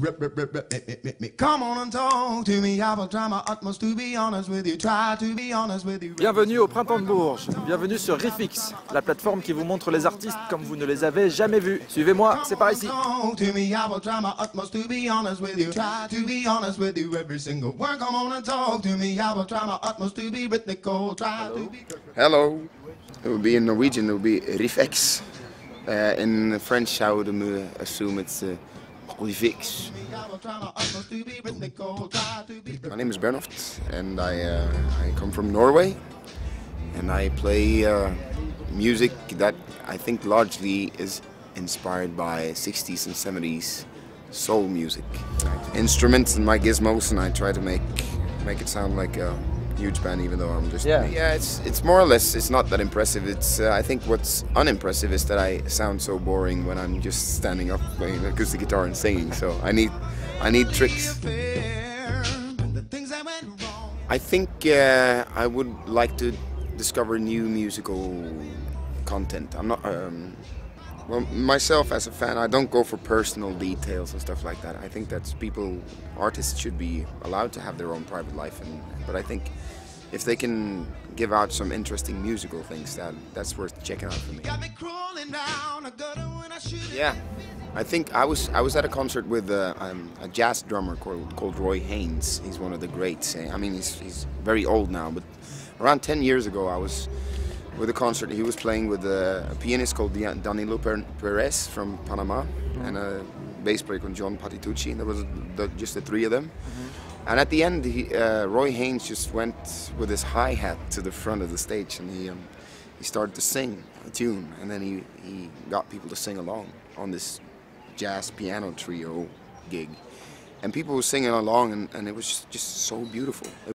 Rip, rip, rip, rip, rip, rip, rip. Come on and talk to me. I will try my utmost to be honest with you. Try to be honest with you. Bienvenue au Printemps de Bourges, bienvenue sur Riffix, la plateforme qui vous montre les artistes comme vous ne les avez jamais vus. Suivez-moi, c'est par ici. Talk to me. I will try my utmost to be honest with you. Try to be honest with you. Every single word. Come on and talk to me. I will try my utmost to be rhythmical. Try to be. Hello. It would be in Norwegian, it would be Rifex. Uh, in French, I would um, assume it's uh, My name is Bernhoft, and I, uh, I come from Norway. And I play uh, music that I think largely is inspired by 60s and 70s soul music. Instruments and my gizmos, and I try to make make it sound like a huge band, even though I'm just Yeah. yeah. It's it's more or less it's not that impressive. It's uh, I think what's unimpressive is that I sound so boring when I'm just standing up playing acoustic guitar and singing. So I need I need tricks. Fair. The things that went wrong. I think uh, I would like to discover new musical content. I'm not. Um, well, myself as a fan, I don't go for personal details and stuff like that. I think that people, artists, should be allowed to have their own private life. And but I think if they can give out some interesting musical things, that that's worth checking out for me. Got me crawling down a gutter when I. Yeah, I think I was I was at a concert with uh, um, a jazz drummer called, called Roy Haynes. He's one of the greats. I mean, he's he's very old now, but around 10 years ago, I was with a concert. He was playing with a, a pianist called Danilo Perez from Panama and a bass player called John Patitucci. There was the, just the three of them. And at the end, he, uh, Roy Haynes just went with his hi hat to the front of the stage and he um, he started to sing a tune, and then he, he got people to sing along on this jazz piano trio gig. And people were singing along, and, and it was just, just so beautiful.